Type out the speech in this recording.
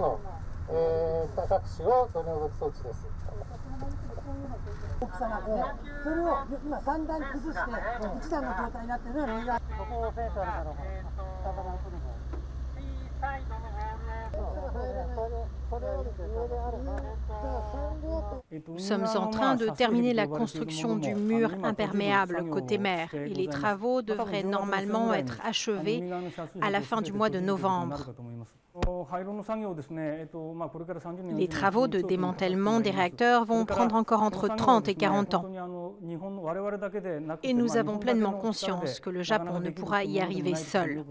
の、えー、各種を取り除く装置です。大きさなんで、それを今3段崩して1段の状態になってるのが右側。ここセンサーだろう。下から来るの。Nous sommes en train de terminer la construction du mur imperméable côté mer et les travaux devraient normalement être achevés à la fin du mois de novembre. Les travaux de démantèlement des réacteurs vont prendre encore entre 30 et 40 ans. Et nous avons pleinement conscience que le Japon ne pourra y arriver seul.